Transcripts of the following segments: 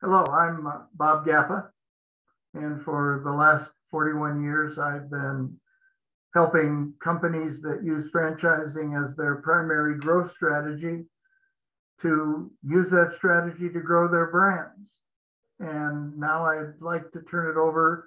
Hello, I'm uh, Bob Gappa, and for the last 41 years, I've been helping companies that use franchising as their primary growth strategy to use that strategy to grow their brands. And now I'd like to turn it over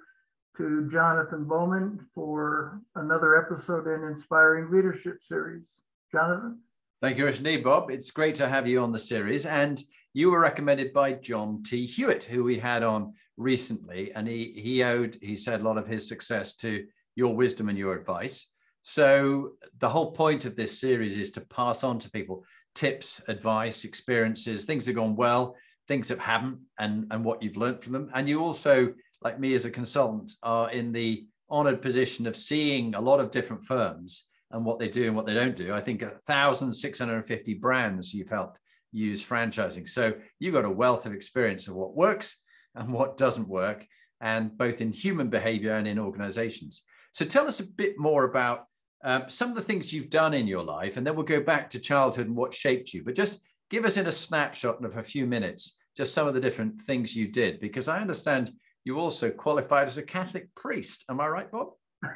to Jonathan Bowman for another episode in Inspiring Leadership Series. Jonathan? Thank you, indeed, Bob. It's great to have you on the series. And you were recommended by John T. Hewitt, who we had on recently. And he, he owed, he said, a lot of his success to your wisdom and your advice. So the whole point of this series is to pass on to people tips, advice, experiences, things that have gone well, things that haven't, and, and what you've learned from them. And you also, like me as a consultant, are in the honored position of seeing a lot of different firms and what they do and what they don't do. I think 1,650 brands you've helped use franchising. So you've got a wealth of experience of what works and what doesn't work, and both in human behavior and in organizations. So tell us a bit more about um, some of the things you've done in your life, and then we'll go back to childhood and what shaped you. But just give us in a snapshot of a few minutes just some of the different things you did, because I understand you also qualified as a Catholic priest. Am I right, Bob?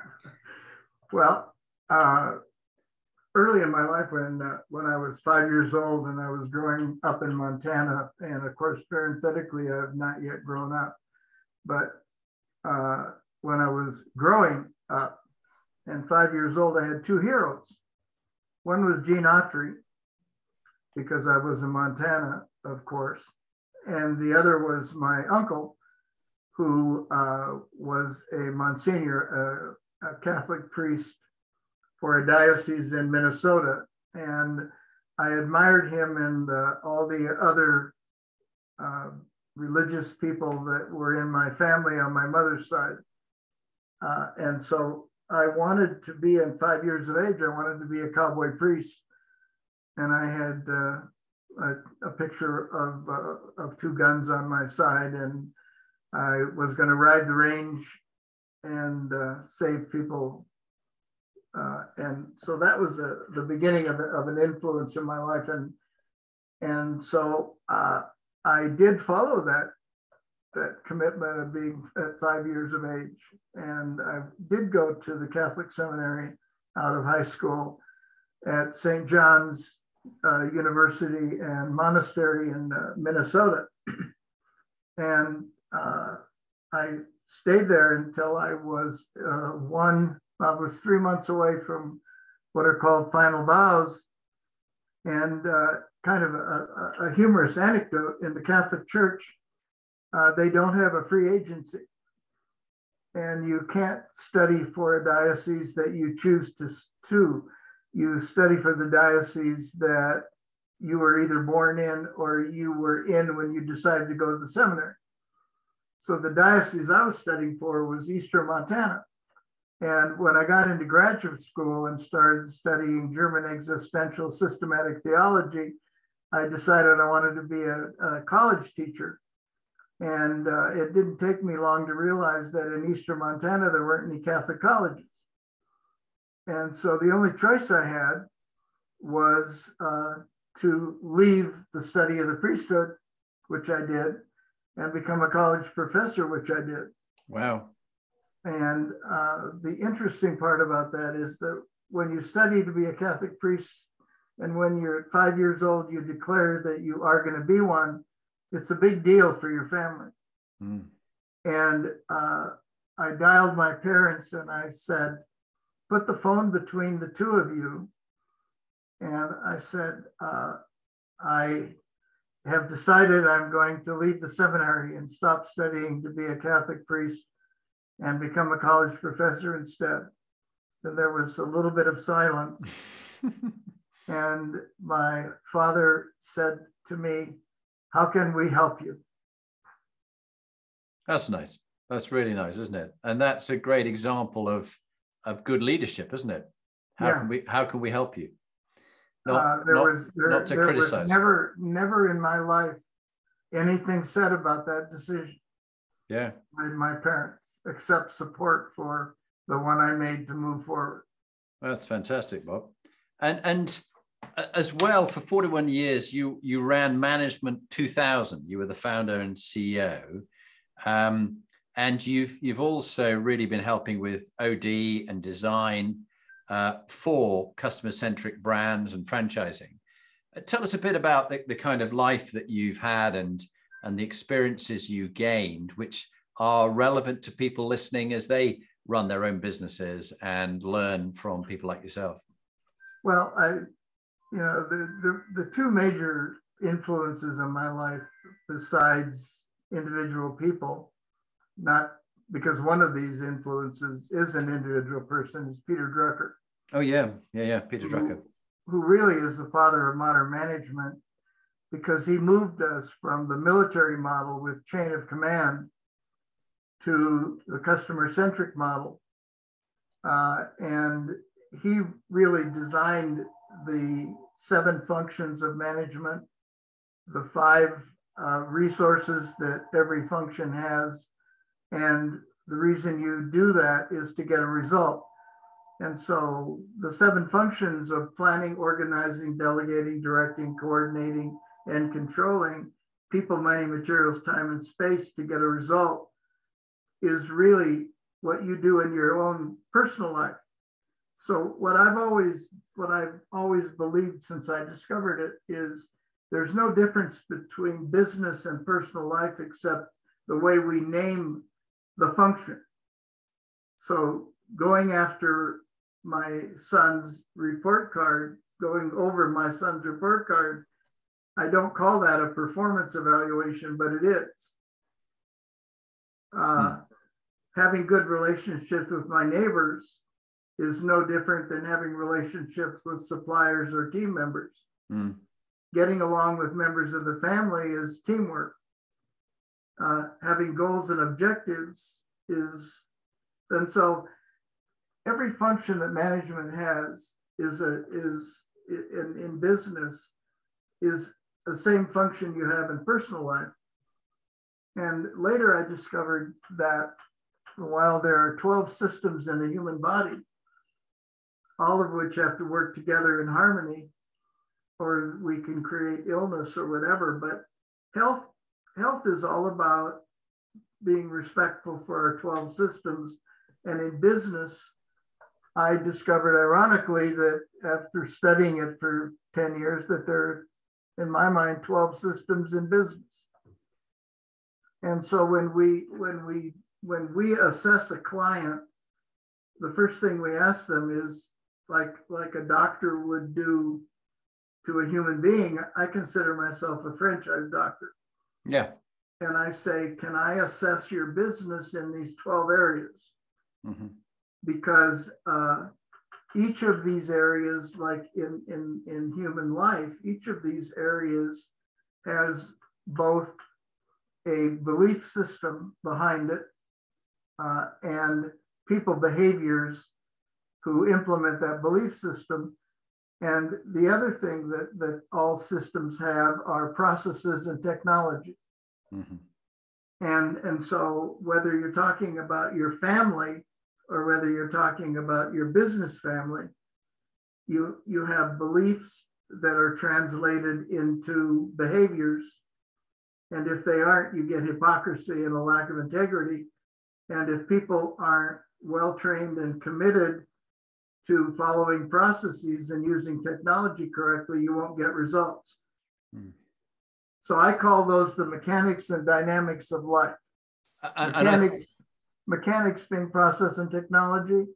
well, uh, early in my life, when uh, when I was five years old and I was growing up in Montana, and of course, parenthetically, I have not yet grown up, but uh, when I was growing up and five years old, I had two heroes. One was Gene Autry, because I was in Montana, of course, and the other was my uncle, who uh, was a Monsignor, a Catholic priest for a diocese in Minnesota. And I admired him and uh, all the other uh, religious people that were in my family on my mother's side. Uh, and so I wanted to be, in five years of age, I wanted to be a cowboy priest. And I had uh, a, a, picture of, uh, of two guns on my side, and I was going to ride the range and uh, save people uh, and so that was a, the beginning of, of an influence in my life. And, and so uh, I did follow that, that commitment of being at five years of age. And I did go to the Catholic seminary out of high school at St. John's uh, University and Monastery in uh, Minnesota. and uh, I stayed there until I was uh, one I was three months away from what are called final vows. And uh, kind of a, a, humorous anecdote in the Catholic Church, uh, they don't have a free agency. And you can't study for a diocese that you choose to, to. You study for the diocese that you were either born in or you were in when you decided to go to the seminary. So the diocese I was studying for was Eastern Montana. And when I got into graduate school and started studying German existential systematic theology, I decided I wanted to be a, a college teacher. And uh, it didn't take me long to realize that in Eastern Montana, there weren't any Catholic colleges. And so the only choice I had was uh, to leave the study of the priesthood, which I did, and become a college professor, which I did. Wow. And uh, the interesting part about that is that when you study to be a Catholic priest, and when you're five years old, you declare that you are going to be one, it's a big deal for your family. Mm. And uh, I dialed my parents and I said, put the phone between the two of you. And I said, uh, I have decided I'm going to leave the seminary and stop studying to be a Catholic priest and become a college professor instead. Then there was a little bit of silence. and my father said to me, How can we help you? That's nice. That's really nice, isn't it? And that's a great example of, of good leadership, isn't it? How yeah. can we how can we help you? Not, uh, there not, was there, not there was never never in my life anything said about that decision yeah by my parents accept support for the one i made to move forward that's fantastic bob and and as well, for 41 years, you you ran Management 2000. You were the founder and CEO, um, and you've you've also really been helping with OD and design uh, for customer-centric brands and franchising. Uh, tell us a bit about the, the kind of life that you've had and and the experiences you gained, which are relevant to people listening as they run their own businesses and learn from people like yourself. Well, I, you know, the the, the two major influences in my life, besides individual people, not because one of these influences is an individual person, is Peter Drucker. Oh yeah, yeah, yeah, Peter Drucker who really is the father of modern management because he moved us from the military model with chain of command to the customer centric model. Uh, and he really designed the seven functions of management, the five uh, resources that every function has. And the reason you do that is to get a result. And so the seven functions of planning, organizing, delegating, directing, coordinating, and controlling people, money, materials, time, and space to get a result is really what you do in your own personal life. So what I've always what I've always believed since I discovered it is there's no difference between business and personal life except the way we name the function. So going after my son's report card, going over my son's report card, I don't call that a performance evaluation, but it is. Uh, hmm. Having good relationships with my neighbors is no different than having relationships with suppliers or team members. Hmm. Getting along with members of the family is teamwork. Uh, having goals and objectives is, and so every function that management has is a is in, in business is the same function you have in personal life. And later I discovered that while there are 12 systems in the human body, all of which have to work together in harmony, or we can create illness or whatever, but health health is all about being respectful for our 12 systems. And in business, I discovered ironically that after studying it for 10 years, that there in my mind, 12 systems in business. And so when we when we when we assess a client, the first thing we ask them is like like a doctor would do to a human being. I consider myself a franchise doctor. Yeah. And I say, can I assess your business in these 12 areas? Mm-hmm because uh, each of these areas, like in, in, in human life, each of these areas has both a belief system behind it uh, and people behaviors who implement that belief system. And the other thing that, that all systems have are processes and technology. Mm-hmm. And, and so whether you're talking about your family or whether you're talking about your business family, you, you have beliefs that are translated into behaviors. And if they aren't, you get hypocrisy and a lack of integrity. And if people aren't well trained and committed to following processes and using technology correctly, you won't get results. Hmm. So I call those the mechanics and dynamics of life. mechanics, mechanics being process and technology,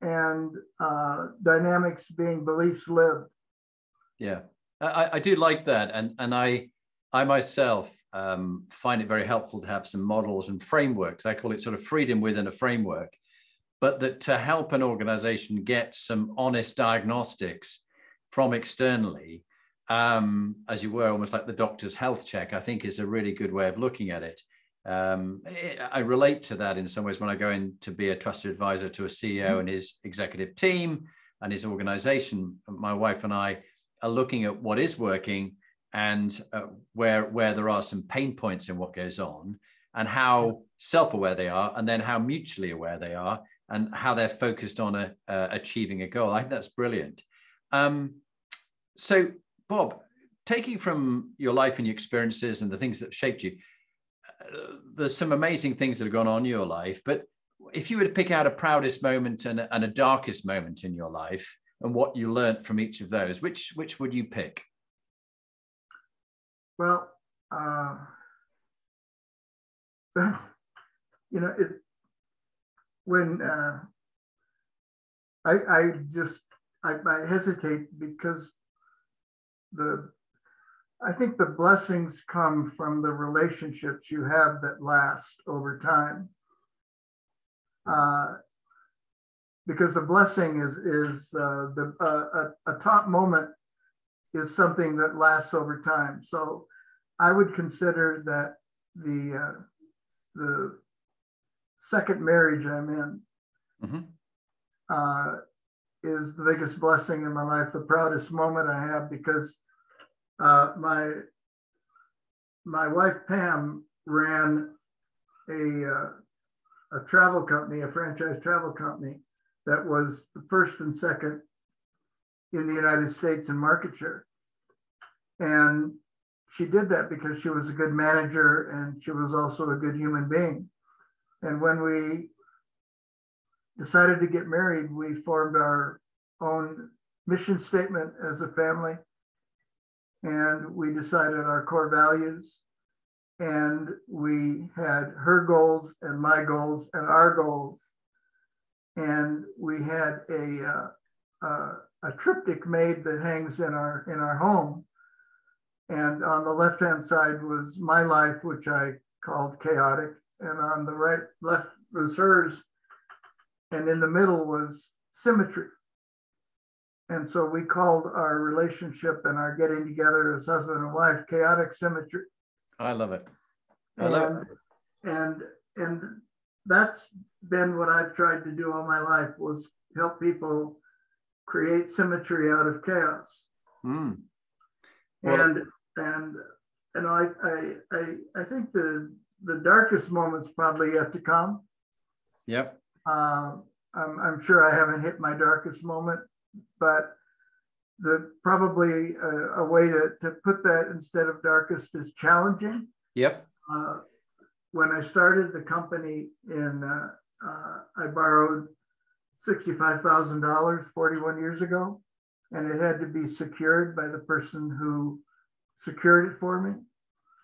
and uh, dynamics being beliefs lived. Yeah, I, I do like that, and and I I myself um, find it very helpful to have some models and frameworks. I call it sort of freedom within a framework, but that to help an organization get some honest diagnostics from externally, um, as you were almost like the doctor's health check, I think is a really good way of looking at it um, I relate to that in some ways when I go in to be a trusted advisor to a CEO mm-hmm. and his executive team and his organization. My wife and I are looking at what is working and uh, where where there are some pain points in what goes on and how self-aware they are and then how mutually aware they are and how they're focused on a, uh, achieving a goal. I think that's brilliant. Um, So, Bob, taking from your life and your experiences and the things that shaped you, uh, there's some amazing things that have gone on in your life. But if you were to pick out a proudest moment and a, and a darkest moment in your life, and what you learned from each of those, which which would you pick? Well, uh, you know, it when uh, I, I just I, I hesitate because the I think the blessings come from the relationships you have that last over time. Uh, because a blessing is is uh, the uh, a, a, top moment is something that lasts over time. So I would consider that the uh, the second marriage I'm in mm-hmm. Uh, is the biggest blessing in my life, the proudest moment I have because uh, my my wife Pam ran a uh, a travel company, a franchise travel company that was the first and second in the United States in market share. And she did that because she was a good manager and she was also a good human being. And when we decided to get married, we formed our own mission statement as a family. And we decided our core values. And we had her goals and my goals and our goals and we had a uh, uh, a triptych made that hangs in our in our home. And on the left hand side was my life, which I called chaotic, and on the right left was hers, and in the middle was symmetry. And so we called our relationship and our getting together as husband and wife chaotic symmetry. I love it. I love and, it. and and that's been what I've tried to do all my life was help people create symmetry out of chaos. Mm. Well, and and and I, I I I think the the darkest moments probably yet to come. Yep. Uh, I'm I'm sure I haven't hit my darkest moment, but the probably a, a way to to put that instead of darkest is challenging. Yep. Uh, when I started the company in, uh, uh, I borrowed $65,000 41 years ago, and it had to be secured by the person who secured it for me.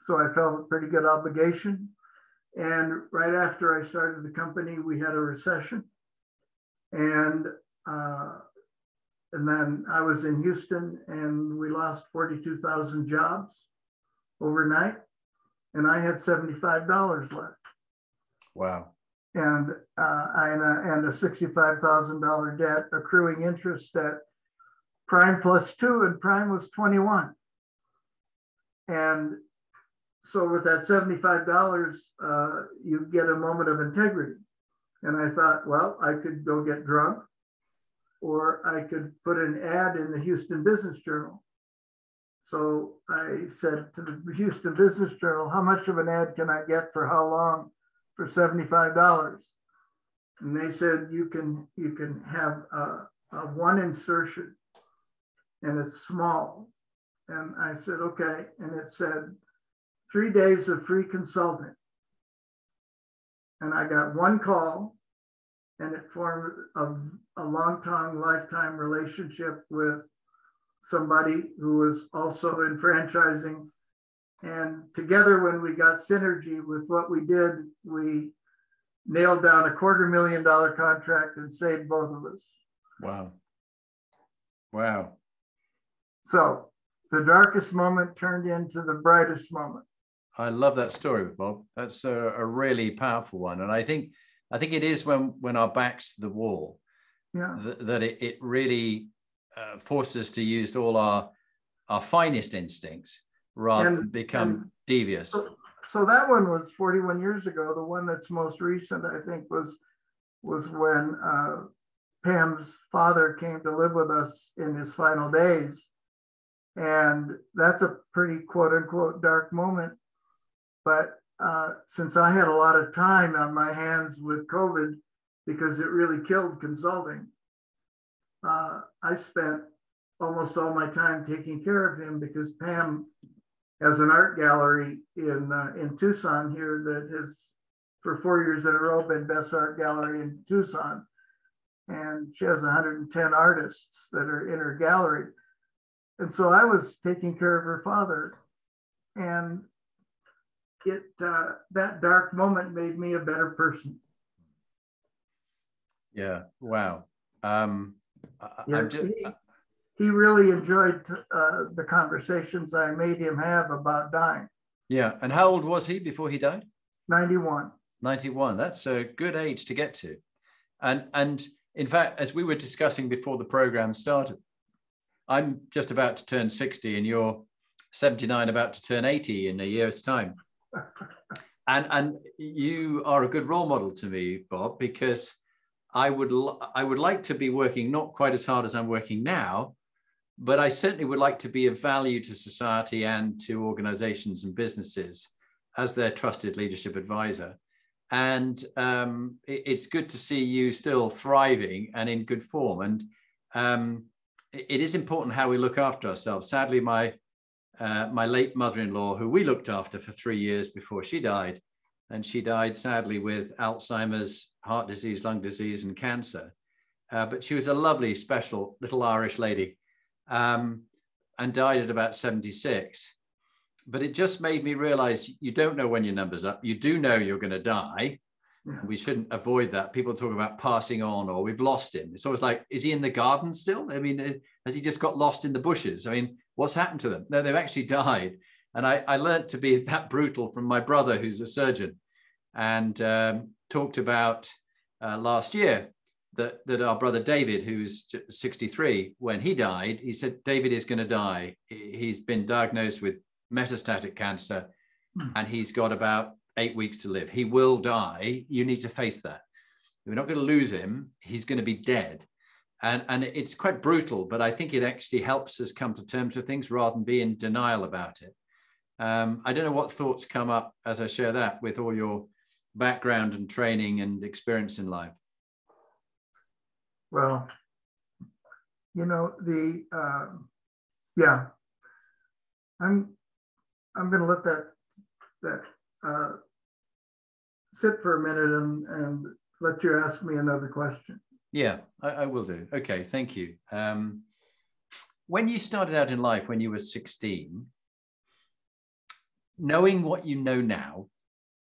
So I felt a pretty good obligation. And right after I started the company, we had a recession. And uh, and then I was in Houston and we lost 42,000 jobs overnight and I had $75 left. Wow. And uh, and, a, and a $65,000 debt accruing interest at prime plus two, and prime was 21. And so with that $75, uh, you get a moment of integrity. And I thought, well, I could go get drunk or I could put an ad in the Houston Business Journal so I said to the Houston Business Journal, how much of an ad can I get for how long for $75? And they said, you can, you can have a, a one insertion and it's small. And I said, okay. And it said, three days of free consulting. And I got one call and it formed a, a long-time lifetime relationship with somebody who was also in franchising. And together, when we got synergy with what we did, we nailed down a quarter million dollar contract and saved both of us. Wow. Wow. So the darkest moment turned into the brightest moment. I love that story, Bob. That's a, a really powerful one. And I think I think it is when when our backs to the wall yeah. th- that it, it really uh, force us to use all our our finest instincts rather and, than become and devious. So, so, that one was 41 years ago. The one that's most recent, I think, was was when uh, Pam's father came to live with us in his final days, and that's a pretty quote unquote dark moment. But uh, since I had a lot of time on my hands with COVID, because it really killed consulting, uh, I spent almost all my time taking care of him because Pam has an art gallery in uh, in Tucson here that has for four years in a row been best art gallery in Tucson, and she has 110 artists that are in her gallery, and so I was taking care of her father, and it uh, that dark moment made me a better person. Yeah. Wow. Um, yeah, just, he, he, really enjoyed uh, the conversations I made him have about dying. Yeah. And how old was he before he died? 91. 91. That's a good age to get to. And and in fact, as we were discussing before the program started, I'm just about to turn 60 and you're 79 about to turn 80 in a year's time. And and you are a good role model to me, Bob, because I would I would like to be working not quite as hard as I'm working now, but I certainly would like to be of value to society and to organizations and businesses as their trusted leadership advisor. And um, it, it's good to see you still thriving and in good form. And um, it, it is important how we look after ourselves. Sadly, my uh, my late mother-in-law, who we looked after for three years before she died, and she died sadly with Alzheimer's, heart disease, lung disease, and cancer. Uh, but she was a lovely, special little Irish lady um, and died at about 76. But it just made me realize you don't know when your number's up. You do know you're going to die. Yeah. We shouldn't avoid that. People talk about passing on or we've lost him. It's always like, is he in the garden still? I mean, uh, has he just got lost in the bushes? I mean, what's happened to them? No, they've actually died. And I, I learned to be that brutal from my brother, who's a surgeon, and um, talked about uh, last year that, that our brother David, who's 63, when he died, he said, David is going to die. He's been diagnosed with metastatic cancer hmm. and he's got about eight weeks to live. He will die. You need to face that. We're not going to lose him. He's going to be dead. And, and it's quite brutal, but I think it actually helps us come to terms with things rather than be in denial about it. Um, I don't know what thoughts come up as I share that with all your background and training and experience in life. Well, you know the uh, yeah, I'm I'm going to let that that uh, sit for a minute and and let you ask me another question. Yeah, I, I will do. Okay, thank you. Um, when you started out in life, when you were 16, knowing what you know now,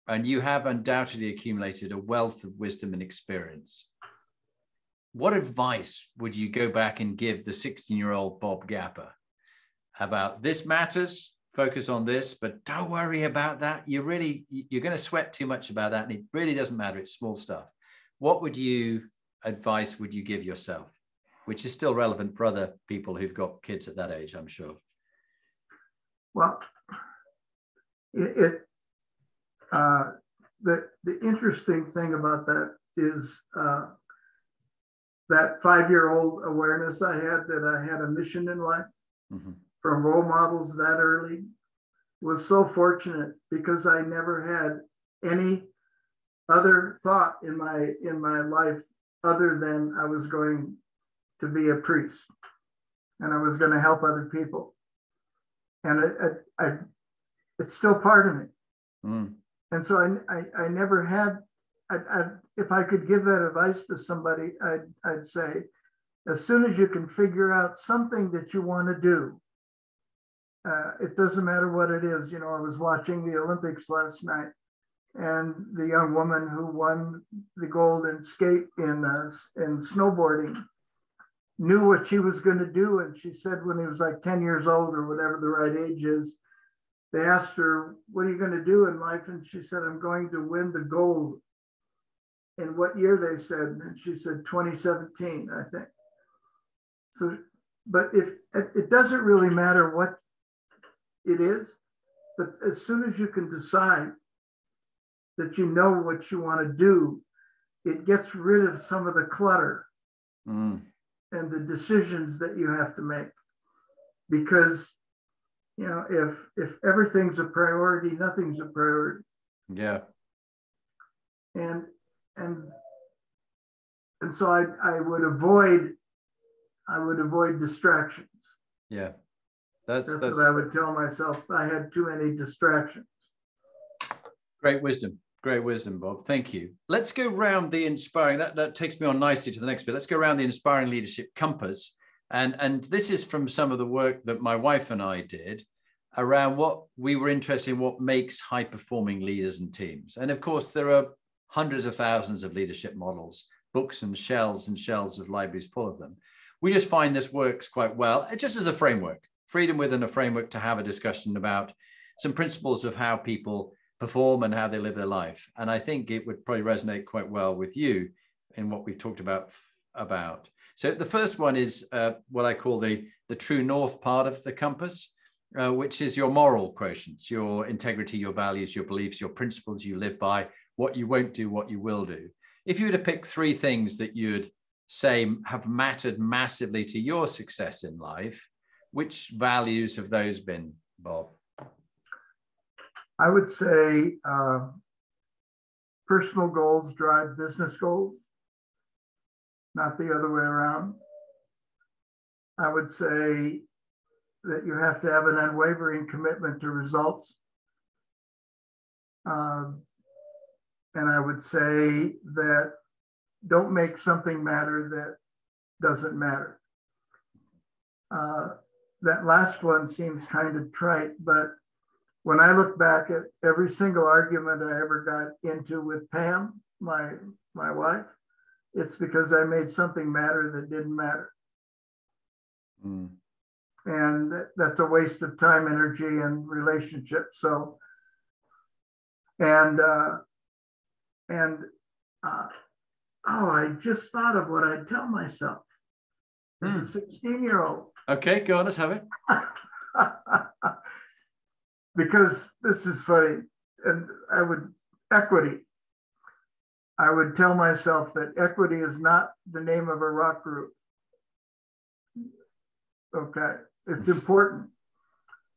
and you have undoubtedly accumulated a wealth of wisdom and experience. What advice would you go back and give the 16 year old Bob Gappa about this matters? Focus on this, but don't worry about that. You're really, you're going to sweat too much about that, and it really doesn't matter. It's small stuff. What would you advice would you give yourself, which is still relevant for other people who've got kids at that age, I'm sure? Well, it, it uh, the the interesting thing about that is uh, that five year old awareness I had that I had a mission in life mm-hmm. from role models that early was so fortunate because I never had any other thought in my in my life other than I was going to be a priest and I was going to help other people. And I, I, I it's still part of me. Mm. And so I, I, I never had, I, I, if I could give that advice to somebody, I'd, I'd say, as soon as you can figure out something that you want to do, uh, it doesn't matter what it is. You know, I was watching the Olympics last night, and the young woman who won the gold in skate in uh, in snowboarding knew what she was going to do, and she said when he was like ten years old or whatever the right age is, they asked her, What are you going to do in life? And she said, I'm going to win the gold. In what year they said? And she said, 2017, I think. So, but if it doesn't really matter what it is, but as soon as you can decide that you know what you want to do, it gets rid of some of the clutter mm. and the decisions that you have to make. Because you know, if if everything's a priority, nothing's a priority. Yeah. And and and so I I would avoid I would avoid distractions. Yeah. That's, that's, that's what I would tell myself. I had too many distractions. Great wisdom. Great wisdom, Bob. Thank you. Let's go round the inspiring. That, that takes me on nicely to the next bit. Let's go around the inspiring leadership compass. And, and this is from some of the work that my wife and I did around what we were interested in what makes high performing leaders and teams. And of course, there are hundreds of thousands of leadership models, books and shelves and shelves of libraries full of them. We just find this works quite well, uh, just as a framework, freedom within a framework to have a discussion about some principles of how people perform and how they live their life. And I think it would probably resonate quite well with you in what we've talked about. about. So the first one is uh, what I call the, the true north part of the compass, uh, which is your moral quotients, your integrity, your values, your beliefs, your principles you live by, what you won't do, what you will do. If you were to pick three things that you'd say have mattered massively to your success in life, which values have those been, Bob? I would say uh, personal goals drive business goals, not the other way around. I would say that you have to have an unwavering commitment to results. Um, and I would say that don't make something matter that doesn't matter. Uh, that last one seems kind of trite, but when I look back at every single argument I ever got into with Pam, my my wife, it's because I made something matter that didn't matter. Mm. And that's a waste of time, energy, and relationship. So, and uh, and uh, oh, I just thought of what I'd tell myself as mm. a 16 year old. Okay, go on, let's have it. because this is funny. And I would, equity. I would tell myself that equity is not the name of a rock group. Okay, it's important.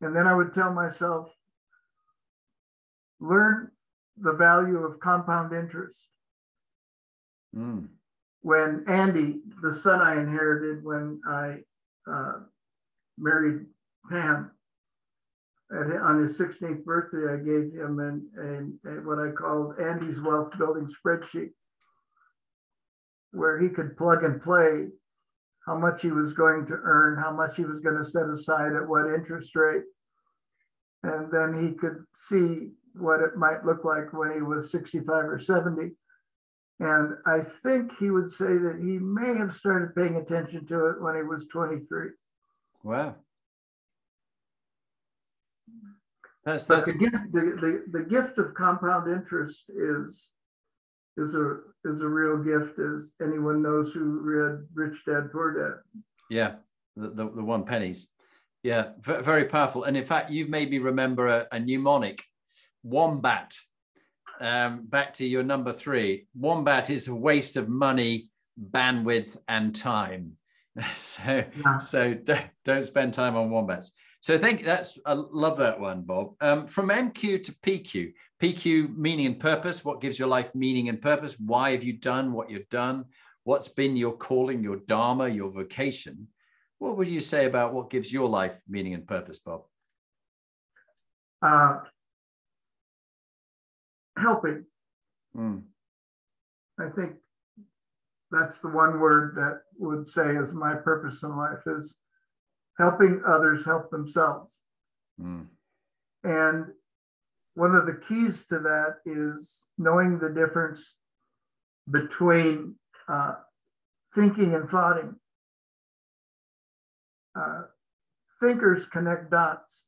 And then I would tell myself, learn the value of compound interest. Mm. When Andy, the son I inherited when I uh, married Pam, at, on his 16th birthday, I gave him an, an, an, what I called Andy's wealth building spreadsheet, where he could plug and play how much he was going to earn, how much he was going to set aside at what interest rate. And then he could see what it might look like when he was 65 or 70. And I think he would say that he may have started paying attention to it when he was 23. Wow. That's, that's... The gift, the, the, the gift of compound interest is is a is a real gift, as anyone knows who read Rich Dad Poor Dad. Yeah, the, the, the one pennies. Yeah, v- very powerful. And in fact, you've made me remember a, a mnemonic, wombat. Um, back to your number three. Wombat is a waste of money, bandwidth, and time. so, yeah. so don't, don't spend time on wombats. So I think that's, I love that one, Bob. Um, from MQ to PQ, PQ meaning and purpose, what gives your life meaning and purpose? Why have you done what you've done? What's been your calling, your dharma, your vocation? What would you say about what gives your life meaning and purpose, Bob? Uh, helping. Mm. I think that's the one word that would say is my purpose in life is helping others help themselves. Mm. And one of the keys to that is knowing the difference between uh, thinking and thoughting. Uh, thinkers connect dots,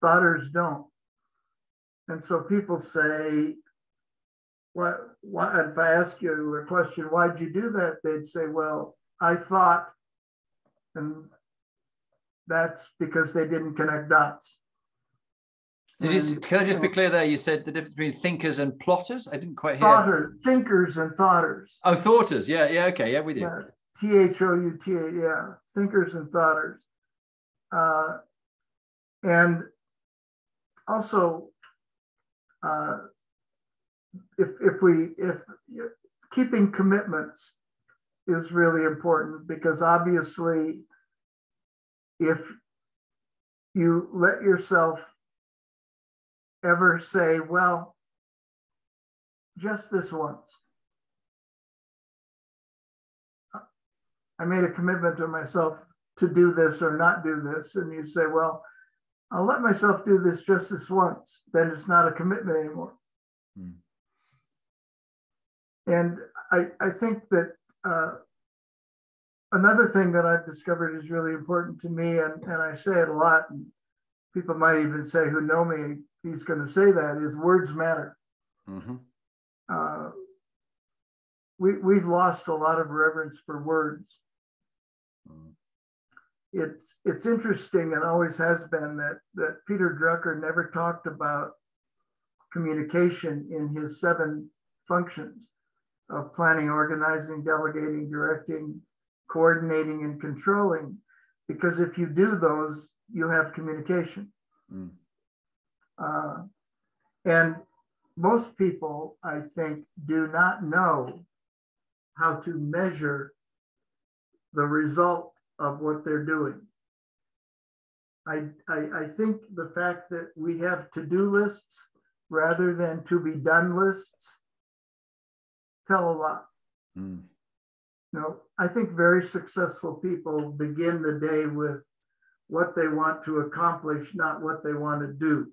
thoughters don't. And so people say, what, why, if I ask you a question, why'd you do that? They'd say, well, I thought and that's because they didn't connect dots. Did you, can I just be clear there? You said the difference between thinkers and plotters. I didn't quite hear. Thoughter, thinkers and thoughters. Oh, thoughters. Yeah, yeah, okay, yeah, we did. T H O U T A. Yeah, thinkers and thoughters. Uh, and also, uh, if if we if keeping commitments is really important because obviously if you let yourself ever say, well, just this once. I made a commitment to myself to do this or not do this. And you say, well, I'll let myself do this just this once. Then it's not a commitment anymore. Hmm. And I, I think that uh, another thing that I've discovered is really important to me, and, and I say it a lot, and people might even say who know me, he's going to say that, is words matter. Mm-hmm. Uh, we, we've lost a lot of reverence for words. Mm-hmm. It's, it's interesting and always has been that, that Peter Drucker never talked about communication in his seven functions of planning, organizing, delegating, directing, coordinating, and controlling. Because if you do those, you have communication. Mm. Uh, and most people, I think, do not know how to measure the result of what they're doing. I, I, I think the fact that we have to do lists rather than to be done lists tell a lot. Mm. You know, I think very successful people begin the day with what they want to accomplish, not what they want to do.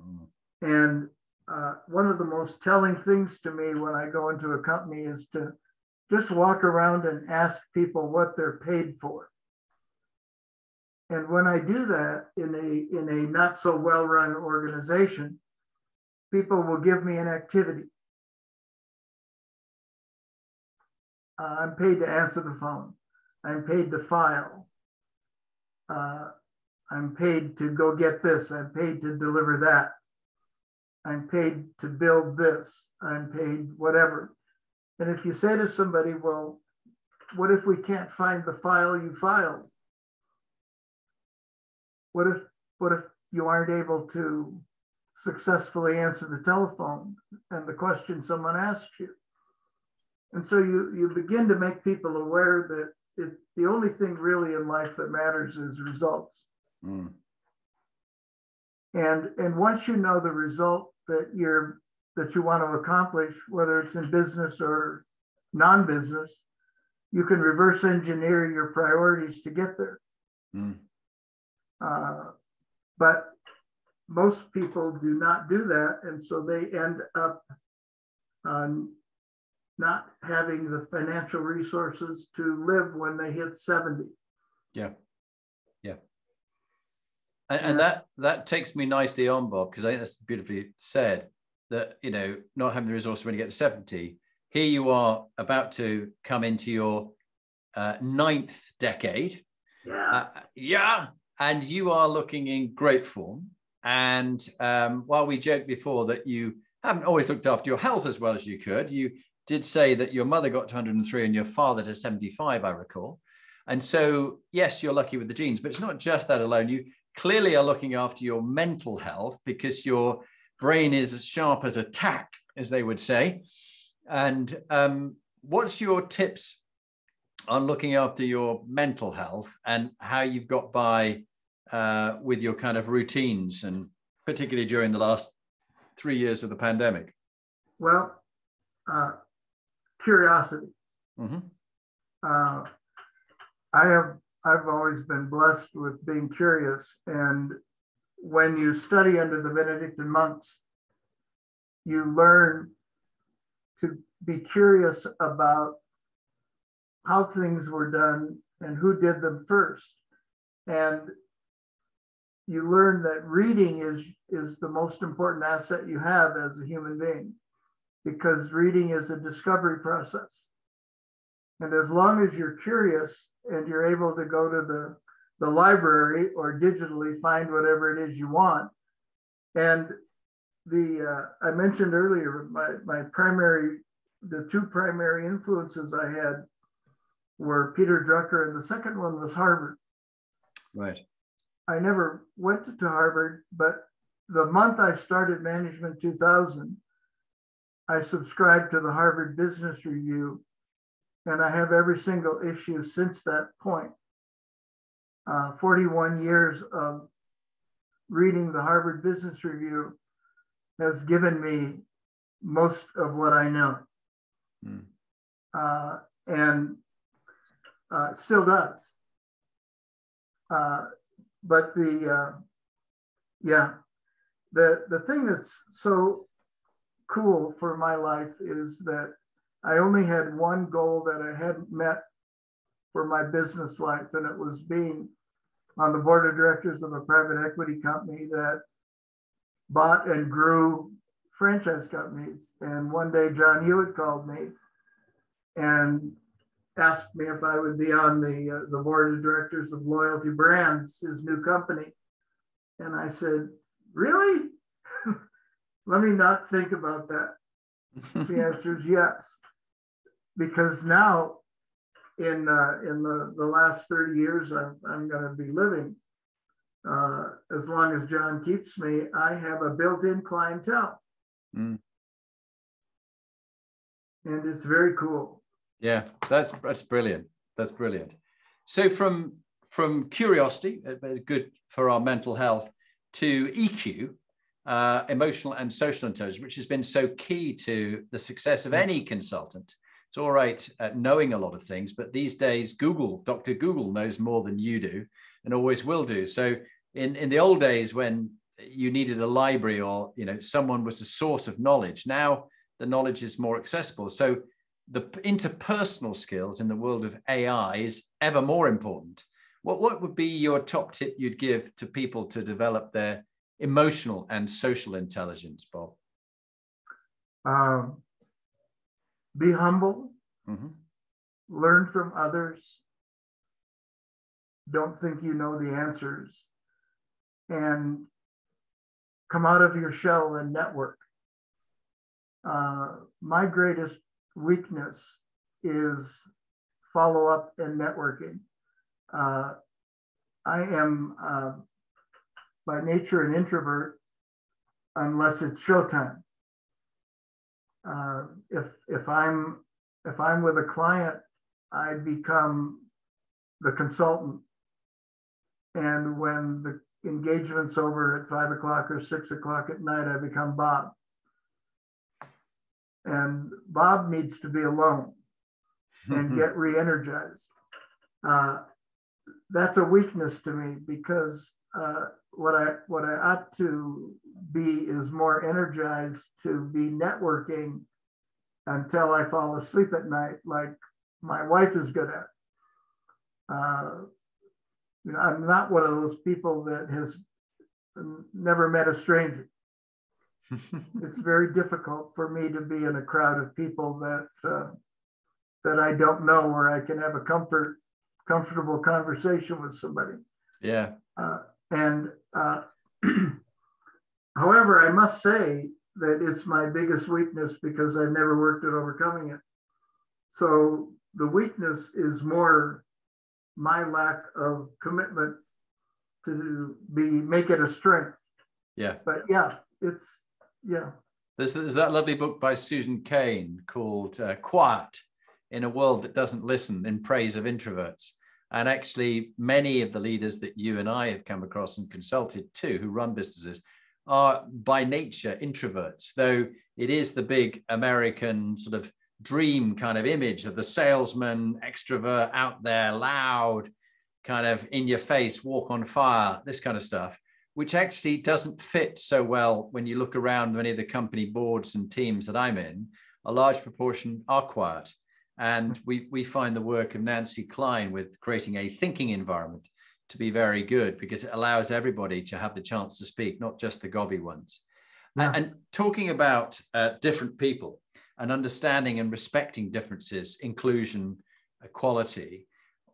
Mm. And uh, one of the most telling things to me when I go into a company is to just walk around and ask people what they're paid for. And when I do that in a in a not so well run organization, people will give me an activity. Uh, I'm paid to answer the phone. I'm paid to file. Uh, I'm paid to go get this. I'm paid to deliver that. I'm paid to build this. I'm paid whatever. And if you say to somebody, well, what if we can't find the file you filed? What if what if you aren't able to successfully answer the telephone and the question someone asks you? And so you, you begin to make people aware that it, the only thing really in life that matters is results. Mm. And, and once you know the result that you're that you want to accomplish, whether it's in business or non-business, you can reverse engineer your priorities to get there. Mm. Uh, but most people do not do that, and so they end up um, not having the financial resources to live when they hit 70. Yeah. Yeah. And, and that that takes me nicely on, Bob, because I think that's beautifully said that, you know, not having the resources when you get to 70, here you are about to come into your uh, ninth decade. Yeah. Uh, yeah. And you are looking in great form. And um, while we joked before that you haven't always looked after your health as well as you could, you did say that your mother got to 103 and your father to 75, I recall. And so, yes, you're lucky with the genes, but it's not just that alone. You clearly are looking after your mental health because your brain is as sharp as a tack, as they would say. And um, what's your tips on looking after your mental health and how you've got by uh, with your kind of routines and particularly during the last three years of the pandemic? Well, uh, curiosity. Mm-hmm. Uh, I have I've always been blessed with being curious, and when you study under the Benedictine monks, you learn to be curious about how things were done and who did them first. And you learn that reading is, is the most important asset you have as a human being because reading is a discovery process. And as long as you're curious and you're able to go to the, the library or digitally find whatever it is you want. And the uh, I mentioned earlier my, my primary the two primary influences I had were Peter Drucker and the second one was Harvard. Right. I never went to Harvard, but the month I started Management 2000, I subscribe to the Harvard Business Review, and I have every single issue since that point. uh, 41 years of reading the Harvard Business Review has given me most of what I know. Mm. Uh, and uh, still does. Uh, but the, uh, yeah, the, the thing that's so cool for my life is that I only had one goal that I hadn't met for my business life, and it was being on the board of directors of a private equity company that bought and grew franchise companies. And one day, John Hewitt called me and asked me if I would be on the uh, the board of directors of Loyalty Brands, his new company. And I said, "Really? Let me not think about that." the answer is yes, because now in uh, in the, the last 30 years I'm, I'm going to be living, uh, as long as John keeps me, I have a built-in clientele. Mm. And it's very cool. Yeah, that's that's brilliant. That's brilliant. So from from curiosity, good for our mental health, to EQ, uh, emotional and social intelligence, which has been so key to the success of mm. any consultant it's all right at knowing a lot of things, but these days, Google, Dr. Google knows more than you do and always will do. So in, in the old days when you needed a library or you know someone was a source of knowledge, now the knowledge is more accessible. So the interpersonal skills in the world of AI is ever more important. What, what would be your top tip you'd give to people to develop their emotional and social intelligence, Bob? Um, be humble, mm-hmm. learn from others, don't think you know the answers, and come out of your shell and network. Uh, my greatest weakness is follow up and networking. Uh, I am uh, by nature an introvert unless it's showtime uh, if if I'm if I'm with a client, I become the consultant, and when the engagement's over at five o'clock or six o'clock at night, I become Bob. And Bob needs to be alone and get re-energized. Uh, that's a weakness to me because uh, what I what I ought to be is more energized to be networking until I fall asleep at night, like my wife is good at. Uh, you know, I'm not one of those people that has never met a stranger. it's very difficult for me to be in a crowd of people that uh, that I don't know, where I can have a comfort, comfortable conversation with somebody. Yeah. Uh, and uh, however, I must say that it's my biggest weakness because I've never worked at overcoming it. So the weakness is more my lack of commitment to be make it a strength. Yeah. But yeah, it's yeah. There's, there's that lovely book by Susan Cain called uh, Quiet in a World That Doesn't Listen in Praise of Introverts. And actually, many of the leaders that you and I have come across and consulted to who run businesses are by nature introverts, though it is the big American sort of dream kind of image of the salesman, extrovert out there, loud, kind of in your face, walk on fire, this kind of stuff, which actually doesn't fit so well when you look around many of the company boards and teams that I'm in. A large proportion are quiet. And we, we find the work of Nancy Kline with creating a thinking environment to be very good because it allows everybody to have the chance to speak, not just the gobby ones. Yeah. And, talking about uh, different people and understanding and respecting differences, inclusion, equality.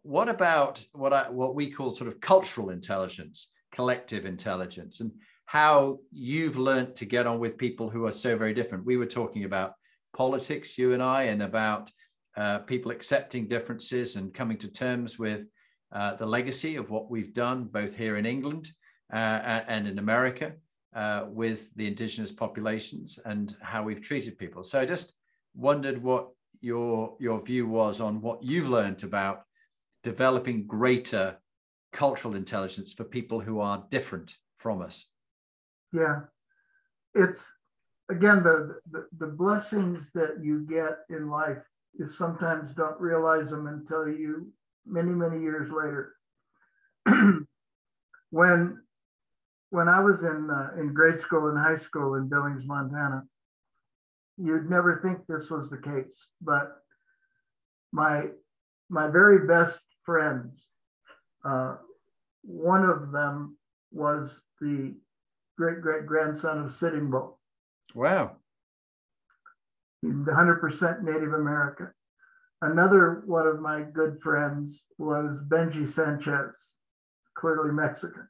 What about what I, what we call sort of cultural intelligence, collective intelligence, and how you've learned to get on with people who are so very different? We were talking about politics, you and I, and about uh, people accepting differences and coming to terms with uh, the legacy of what we've done both here in England uh, and in America uh, with the indigenous populations and how we've treated people. So I just wondered what your your view was on what you've learned about developing greater cultural intelligence for people who are different from us. Yeah, it's again the, the the blessings that you get in life. You sometimes don't realize them until you many many years later. when when I was in uh, in grade school and high school in Billings, Montana, you'd never think this was the case, but my my very best friends, uh, one of them was the great great grandson of Sitting Bull. Wow. 100% Native American. Another one of my good friends was Benji Sanchez, clearly Mexican.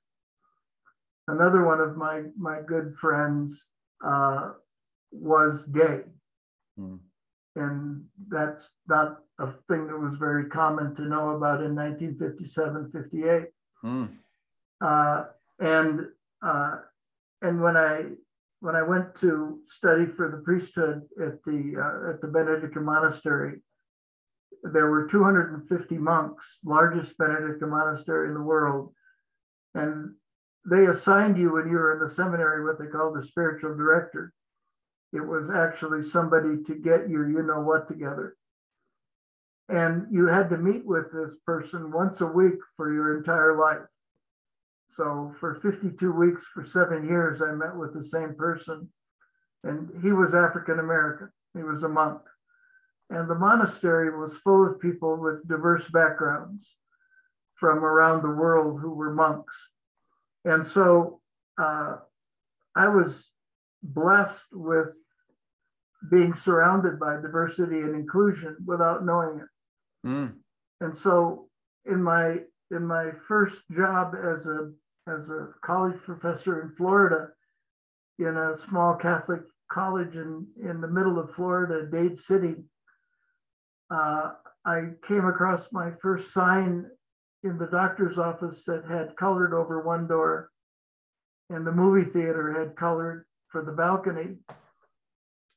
Another one of my, my good friends uh, was gay. Mm. And that's not a thing that was very common to know about in 1957, 58. Mm. Uh, and uh, and when I when I went to study for the priesthood at the uh, at the Benedictine monastery, there were 250 monks, largest Benedictine monastery in the world, and they assigned you when you were in the seminary what they called the spiritual director. It was actually somebody to get your you know what together. And you had to meet with this person once a week for your entire life. So for 52 weeks, for seven years, I met with the same person. And he was African American, he was a monk. And the monastery was full of people with diverse backgrounds from around the world who were monks. And so uh, I was blessed with being surrounded by diversity and inclusion without knowing it. Mm. And so in my in my first job as a as a college professor in Florida in a small Catholic college in, in the middle of Florida, Dade City, uh, I came across my first sign in the doctor's office that had colored over one door, and the movie theater had colored for the balcony.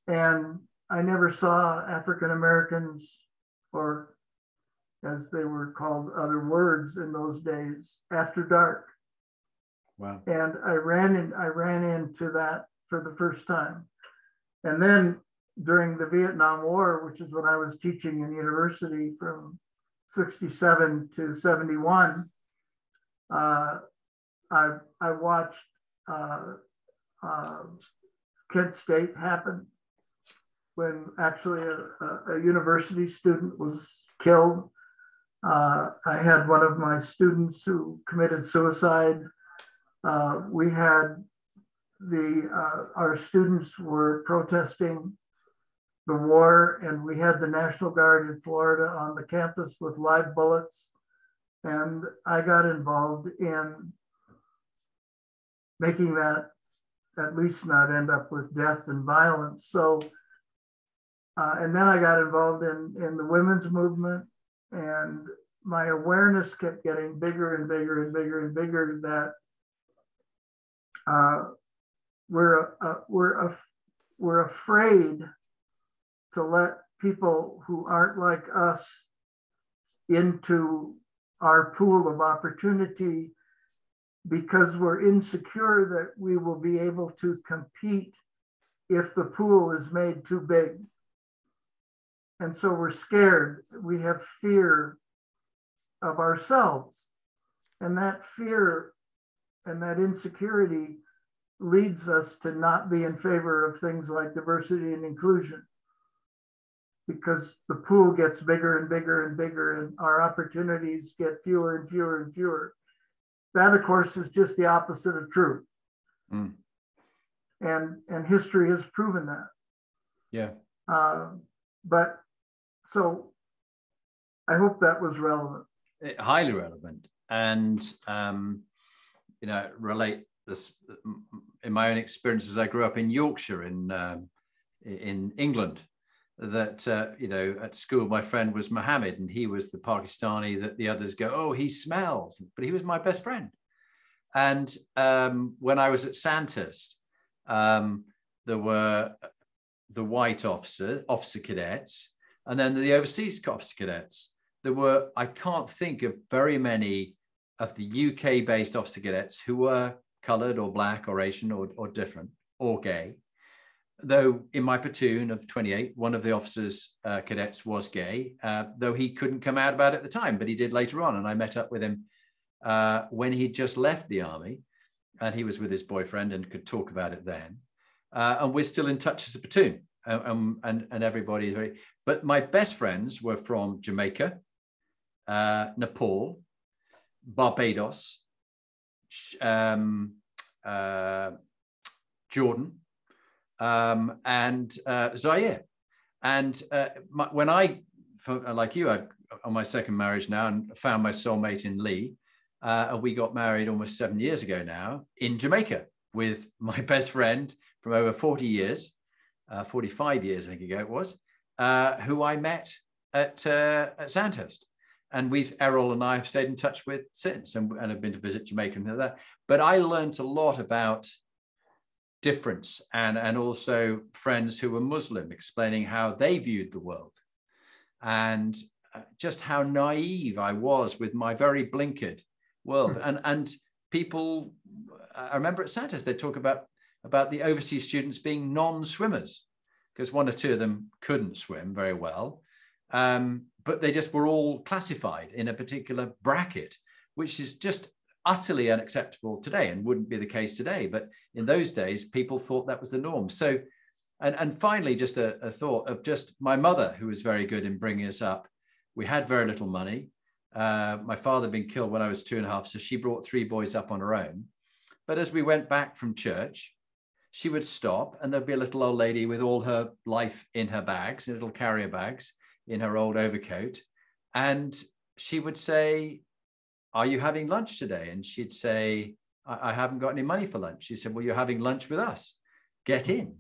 And I never saw African Americans, or as they were called, other words in those days, after dark. And I ran in, I ran into that for the first time. And then during the Vietnam War, which is when I was teaching in university from 67 to 71, uh, I, I watched uh, uh, Kent State happen when actually a, a, a university student was killed. Uh, I had one of my students who committed suicide. Uh, we had the uh, our students were protesting the war, and we had the National Guard in Florida on the campus with live bullets. And I got involved in making that at least not end up with death and violence. So, uh, and then I got involved in, in the women's movement, and my awareness kept getting bigger and bigger and bigger and bigger that uh, we're, uh, we're, we're afraid to let people who aren't like us into our pool of opportunity because we're insecure that we will be able to compete if the pool is made too big. And so we're scared. We have fear of ourselves. And that fear and that insecurity leads us to not be in favor of things like diversity and inclusion. Because the pool gets bigger and bigger and bigger and our opportunities get fewer and fewer and fewer. That of course is just the opposite of true. Mm. and and history has proven that. Yeah. Uh, but so i hope that was relevant. It, highly relevant. And um, you know relate this in my own experiences i grew up in yorkshire in um, in england that uh, you know at school my friend was Mohammed and he was the Pakistani that the others go oh he smells but he was my best friend. And um, when I was at Sandhurst um, there were the white officer officer cadets and then the overseas officer cadets. There were I can't think of very many of the UK based officer cadets who were colored or black or Asian or, or different or gay. Though in my platoon of 28, one of the officers uh, cadets was gay, uh, though he couldn't come out about it at the time, but he did later on. And I met up with him uh, when he'd just left the army and he was with his boyfriend and could talk about it then. Uh, and we're still in touch as a platoon. Um, and, and everybody is very, but my best friends were from Jamaica, uh, Nepal, Barbados, um, uh, Jordan, um, and uh, Zaire. And uh, my, when I, for, like you, I, on my second marriage now and found my soulmate in Lee, uh, and we got married almost seven years ago now in Jamaica with my best friend from over 40 years, uh, 45 years, I think ago it was, uh, who I met at, at Sandhurst and we've Errol and I have stayed in touch with since and, and have been to visit Jamaica and that. But I learned a lot about difference and, and also friends who were Muslim explaining how they viewed the world and uh, just how naive I was with my very blinkered world. And, and people, I remember at Sandhurst, they talk about, about the overseas students being non-swimmers because one or two of them couldn't swim very well. Um, but they just were all classified in a particular bracket, which is just utterly unacceptable today and wouldn't be the case today. But in those days, people thought that was the norm. So, and, and finally, just a, a thought of just my mother, who was very good in bringing us up. We had very little money. Uh, my father had been killed when I was two and a half, so she brought three boys up on her own. But as we went back from church, she would stop and there'd be a little old lady with all her life in her bags, little carrier bags in her old overcoat. And she would say, Are you having lunch today? And she'd say, I, I haven't got any money for lunch. She said, Well, you're having lunch with us. Get in.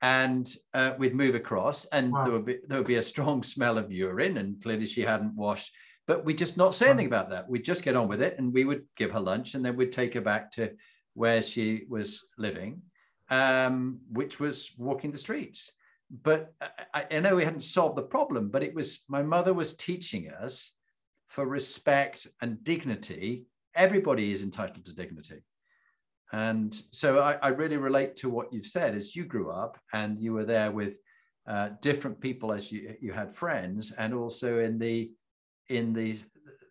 And uh, we'd move across, and wow. there, would be, there would be a strong smell of urine, and clearly she hadn't washed. But we just not say anything about that. We'd just get on with it, and we would give her lunch, and then we'd take her back to where she was living, um, which was walking the streets but I, I, know we hadn't solved the problem, but it was my mother was teaching us for respect and dignity. Everybody is entitled to dignity. And so I, I really relate to what you've said as you grew up and you were there with uh, different people as you, you had friends and also in the in the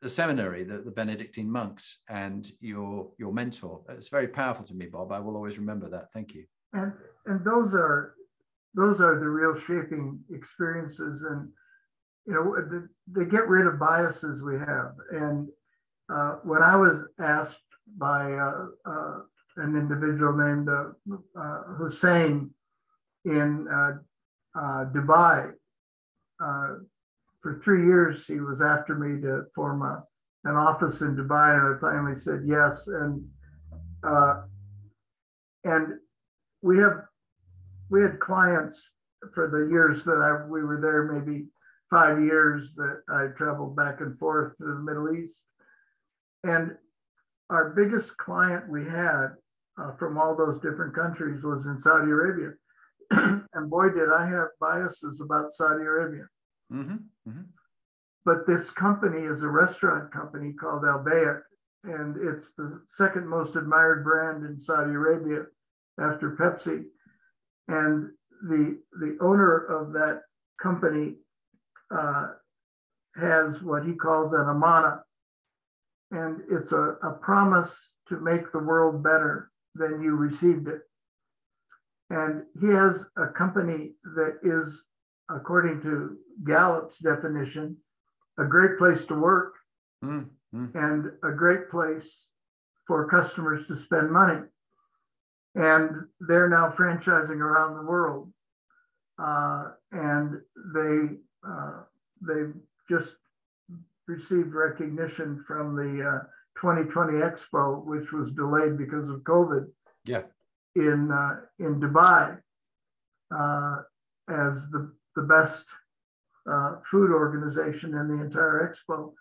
the seminary, the, the Benedictine monks and your your mentor. It's very powerful to me, Bob. I will always remember that. Thank you. And and those are those are the real shaping experiences. And you know the, they get rid of biases we have. And uh, when i was asked by uh, uh, an individual named uh, uh, hussein in uh, dubai for three years he was after me to form a, an office in dubai. And i finally said yes. And and we have we had clients for the years that I, we were there, maybe five years that I traveled back and forth to the Middle East. And our biggest client we had uh, from all those different countries was in Saudi Arabia. and boy, did I have biases about Saudi Arabia. Mm-hmm. Mm-hmm. But this company is a restaurant company called Al Baik, and it's the second most admired brand in Saudi Arabia after Pepsi and the the owner of that company uh, has what he calls an amana, and it's a, a promise to make the world better than you received it. And he has a company that is, according to Gallup's definition, a great place to work mm-hmm. and a great place for customers to spend money and they're now franchising around the world. Uh, and they uh, they just received recognition from the uh, 2020 Expo, which was delayed because of COVID. Yeah. In uh, in Dubai, uh, as the the best uh, food organization in the entire expo.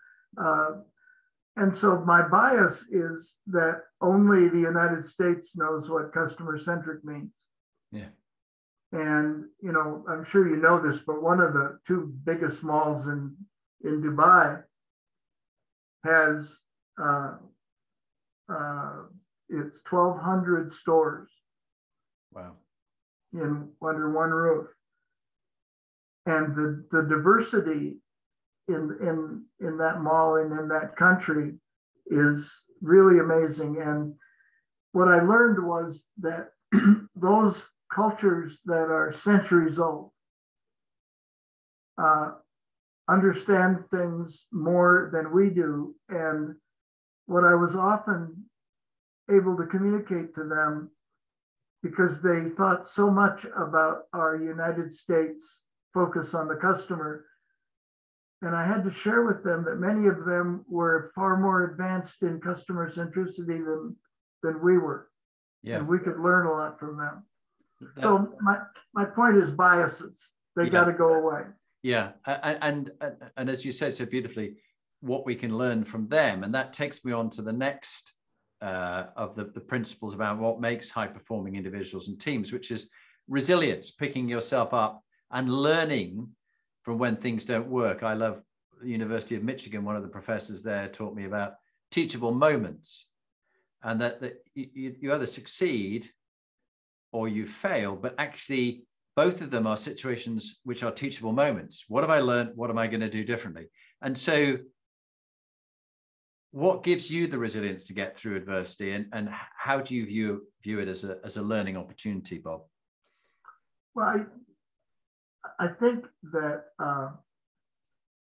And so my bias is that only the United States knows what customer centric means. Yeah. And you know, I'm sure you know this, but one of the two biggest malls in in Dubai has uh, it's 1,200 stores. Wow. In under one roof. And the, the diversity in, in, in that mall and in that country is really amazing. And what I learned was that those cultures that are centuries old uh, understand things more than we do. And what I was often able to communicate to them because they thought so much about our United States focus on the customer. And I had to share with them that many of them were far more advanced in customer centricity than, than we were. Yeah. And we could learn a lot from them. That, so my, my point is biases. They yeah. got to go away. Yeah. And, and, and as you said so beautifully, what we can learn from them. And that takes me on to the next uh, of the, the principles about what makes high performing individuals and teams, which is resilience, picking yourself up and learning from when things don't work. I love the University of Michigan. One of the professors there taught me about teachable moments and that, that you, you either succeed or you fail, but actually both of them are situations which are teachable moments. What have I learned? What am I going to do differently? And so what gives you the resilience to get through adversity and, and how do you view view it as a, as a learning opportunity bob well i, think that uh,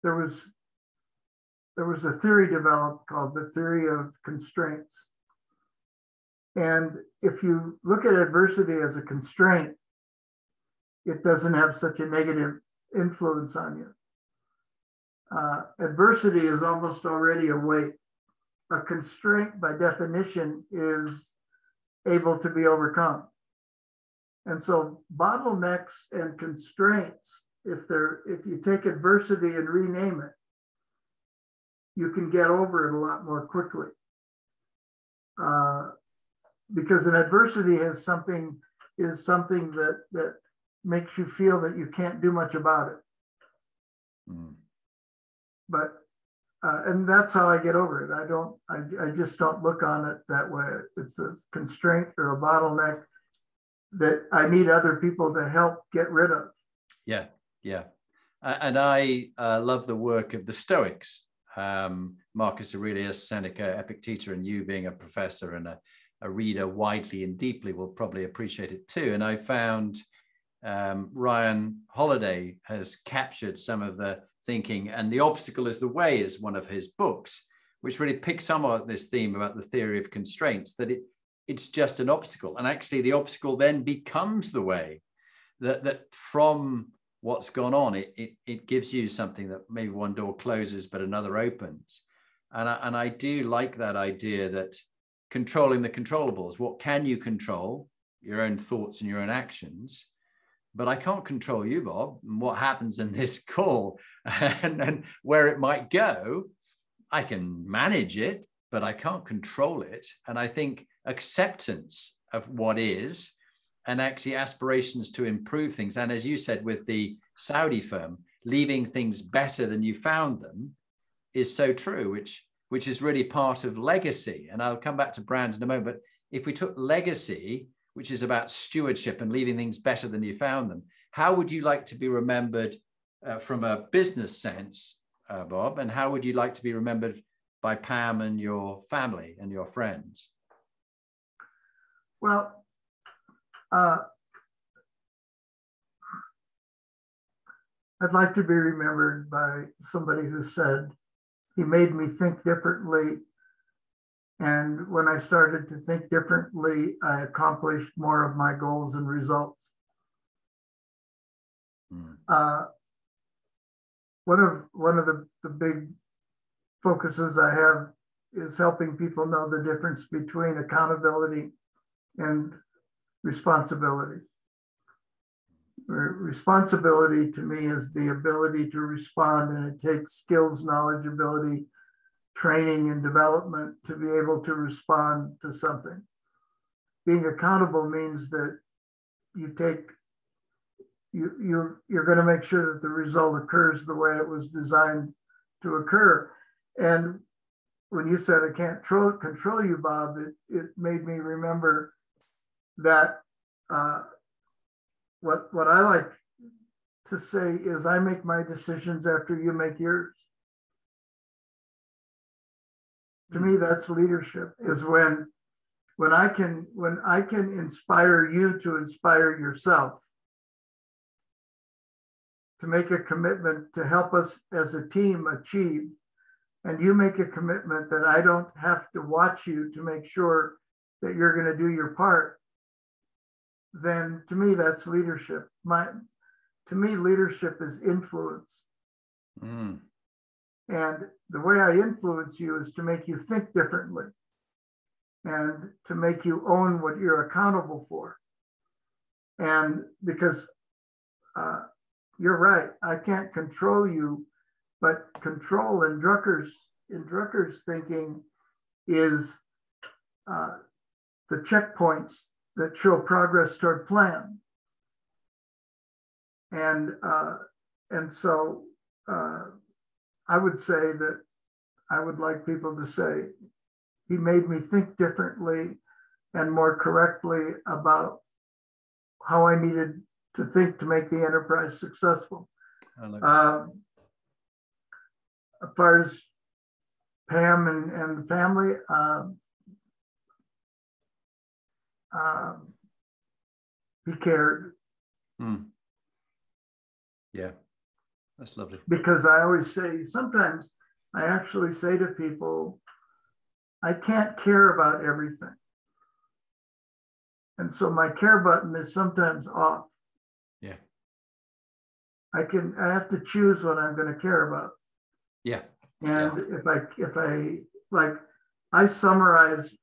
there was there was a theory developed called the theory of constraints. And if you look at adversity as a constraint it doesn't have such a negative influence on you. Uh, adversity is almost already a weight. A constraint by definition is able to be overcome. And so bottlenecks and constraints, if they're if you take adversity and rename it, you can get over it a lot more quickly. Uh, because an adversity has something is something that that makes you feel that you can't do much about it. Mm. But uh, and that's how I get over it. I don't, I, I just don't look on it that way. It's a constraint or a bottleneck that I need other people to help get rid of. Yeah, yeah. And I uh, love the work of the Stoics, um, Marcus Aurelius, Seneca, Epictetus, and you being a professor and a, a reader widely and deeply will probably appreciate it too. And I found um, Ryan Holiday has captured some of the thinking. And The Obstacle is the Way is one of his books, which really picks up on this theme about the theory of constraints, that it, it's just an obstacle. And actually, the obstacle then becomes the way that, that from what's gone on, it, it, it gives you something that maybe one door closes, but another opens. And I, and I do like that idea that controlling the controllables, what can you control? Your own thoughts and your own actions but I can't control you, Bob, and what happens in this call and, and where it might go. I can manage it, but I can't control it. And I think acceptance of what is and actually aspirations to improve things. And as you said with the Saudi firm, leaving things better than you found them is so true, which which is really part of legacy. And I'll come back to brand in a moment. But if we took legacy which is about stewardship and leaving things better than you found them. How would you like to be remembered uh, from a business sense, uh, Bob? And how would you like to be remembered by Pam and your family and your friends? Well, uh, I'd like to be remembered by somebody who said, he made me think differently and when I started to think differently, I accomplished more of my goals and results. Mm. Uh, one of one of the, the big focuses I have is helping people know the difference between accountability and responsibility. Responsibility to me is the ability to respond, and it takes skills, knowledge, ability, training and development to be able to respond to something. Being accountable means that you take you you're you're going to make sure that the result occurs the way it was designed to occur. And when you said I can't control, control you, Bob, it, it made me remember that uh, what what I like to say is I make my decisions after you make yours. To me, that's leadership. Is when when I can when I can inspire you to inspire yourself to make a commitment to help us as a team achieve and you make a commitment that I don't have to watch you to make sure that you're going to do your part, then to me that's leadership. My to me leadership is influence. Mm. And the way I influence you is to make you think differently and to make you own what you're accountable for. And because uh, you're right, I can't control you but control in Drucker's in Drucker's thinking is uh, the checkpoints that show progress toward plan. And uh, and so uh, I would say that I would like people to say he made me think differently and more correctly about how I needed to think to make the enterprise successful. Um, as far as Pam and, and the family, um, um, he cared. Hmm. Yeah, that's lovely. Because I always say, sometimes I actually say to people, I can't care about everything. And so my care button is sometimes off. Yeah. I can I have to choose what I'm going to care about. Yeah. And yeah. if I if I like I summarize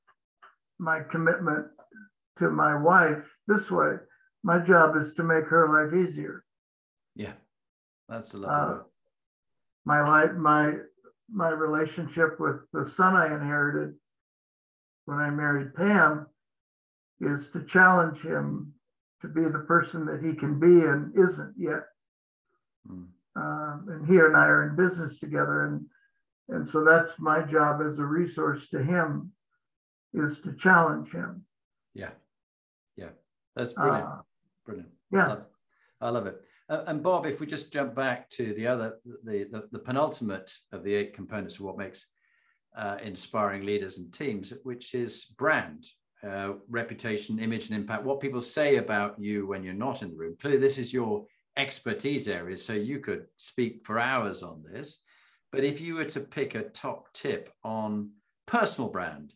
my commitment to my wife this way. My job is to make her life easier. Yeah. That's a lot. Uh, my life my my relationship with the son I inherited when I married Pam is to challenge him to be the person that he can be and isn't yet. Mm. Um, and he and I are in business together, and and so that's my job as a resource to him, is to challenge him. Yeah, yeah, that's brilliant, uh, brilliant. Yeah, I love it. I love it. Uh, and Bob, if we just jump back to the other, the the, the penultimate of the eight components of what makes uh, inspiring leaders and teams, which is brand. Uh, reputation, image, and impact. What people say about you when you're not in the room. Clearly, this is your expertise area, so you could speak for hours on this. But if you were to pick a top tip on personal brand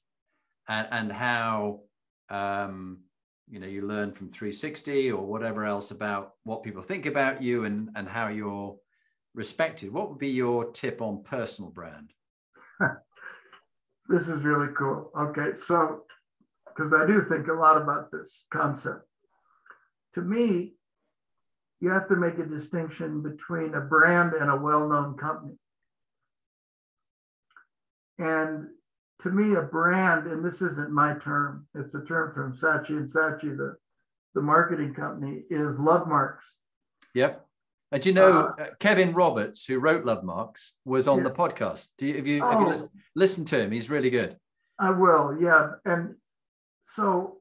and, and how um, you know you learn from 360 or whatever else about what people think about you and, and how you're respected, what would be your tip on personal brand? this is really cool. Okay, so because I do think a lot about this concept. To me, you have to make a distinction between a brand and a well-known company. And to me, a brand, and this isn't my term, it's a term from Saatchi and Saatchi, the, the marketing company, is love marks. Yep. And you know, uh, uh, Kevin Roberts, who wrote Love Marks, was on yeah. the podcast. Do you, have you, have you listened, oh. listened to him? He's really good. I will, yeah. And so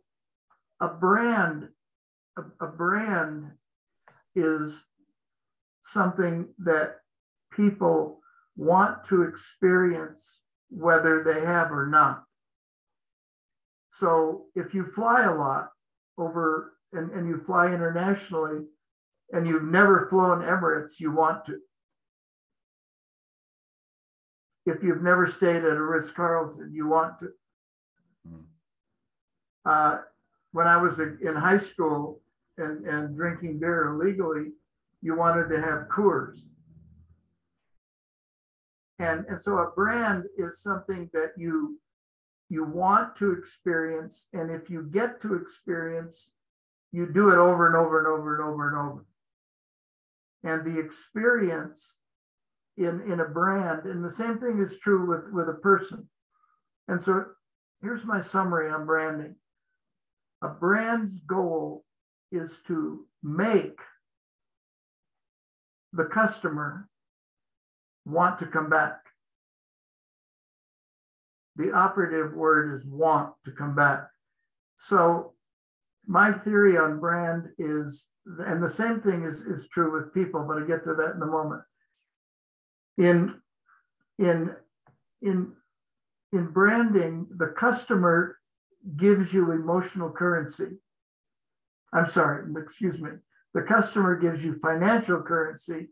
a brand, a, a brand is something that people want to experience whether they have or not. So if you fly a lot over and, and you fly internationally and you've never flown Emirates, you want to. If you've never stayed at a Ritz Carlton, you want to. Mm. Uh, when I was in high school, and, and drinking beer illegally, you wanted to have Coors. And, and so a brand is something that you you want to experience. And if you get to experience, you do it over and over and over and over and over. And the experience in, in a brand, and the same thing is true with, with a person. And so here's my summary on branding. A brand's goal is to make the customer want to come back. the operative word is want to come back. So my theory on brand is, and the same thing is, is true with people, but I'll get to that in a moment. In, in, in, in branding, the customer gives you emotional currency. I'm sorry, excuse me. The customer gives you financial currency,